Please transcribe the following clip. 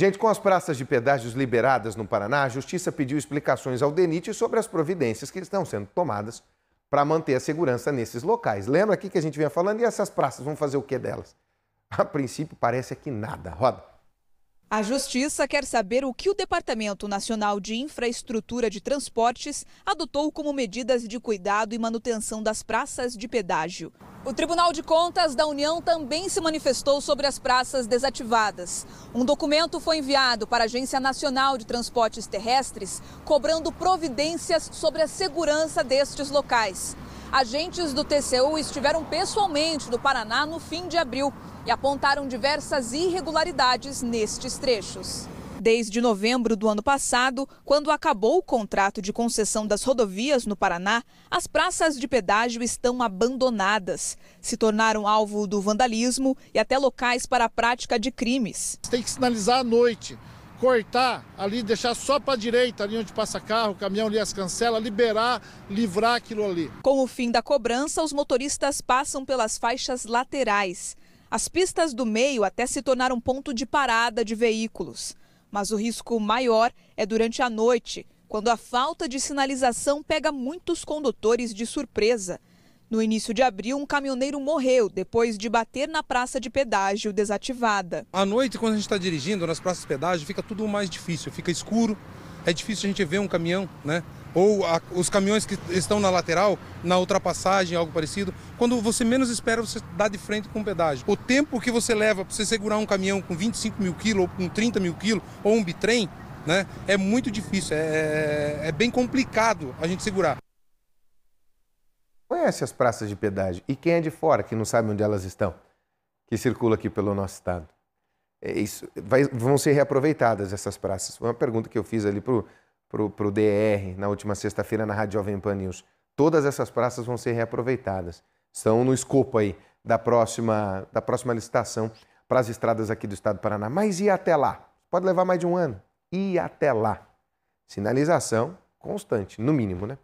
Gente, com as praças de pedágios liberadas no Paraná, a Justiça pediu explicações ao DENIT sobre as providências que estão sendo tomadas para manter a segurança nesses locais. Lembra aqui que a gente vinha falando, e essas praças vão fazer o que delas? A princípio, parece que nada. Roda. A Justiça quer saber o que o Departamento Nacional de Infraestrutura de Transportes adotou como medidas de cuidado e manutenção das praças de pedágio. O Tribunal de Contas da União também se manifestou sobre as praças desativadas. Um documento foi enviado para a Agência Nacional de Transportes Terrestres cobrando providências sobre a segurança destes locais. Agentes do TCU estiveram pessoalmente no Paraná no fim de abril e apontaram diversas irregularidades nestes trechos. Desde novembro do ano passado, quando acabou o contrato de concessão das rodovias no Paraná, as praças de pedágio estão abandonadas. Se tornaram alvo do vandalismo e até locais para a prática de crimes. Tem que sinalizar à noite, cortar ali, deixar só para a direita, ali onde passa carro, caminhão ali as cancela, liberar, livrar aquilo ali. Com o fim da cobrança, os motoristas passam pelas faixas laterais. As pistas do meio até se tornaram ponto de parada de veículos. Mas o risco maior é durante a noite, quando a falta de sinalização pega muitos condutores de surpresa. No início de abril, um caminhoneiro morreu depois de bater na praça de pedágio desativada. À noite, quando a gente está dirigindo nas praças de pedágio, fica tudo mais difícil, fica escuro, é difícil a gente ver um caminhão, né? Ou a, os caminhões que estão na lateral, na ultrapassagem, algo parecido. Quando você menos espera, você dá de frente com o pedágio. O tempo que você leva para você segurar um caminhão com 25 mil quilos, ou com 30 mil quilos, ou um bitrem, né? É muito difícil, é, é, é bem complicado a gente segurar. Conhece as praças de pedágio? E quem é de fora, que não sabe onde elas estão, que circula aqui pelo nosso estado? É isso, vai, vão ser reaproveitadas essas praças. Foi uma pergunta que eu fiz ali para o DR na última sexta-feira na Rádio Jovem Pan News. Todas essas praças vão ser reaproveitadas. Estão no escopo aí da próxima, da próxima licitação para as estradas aqui do estado do Paraná. Mas e até lá? Pode levar mais de um ano. E até lá? Sinalização constante, no mínimo, né?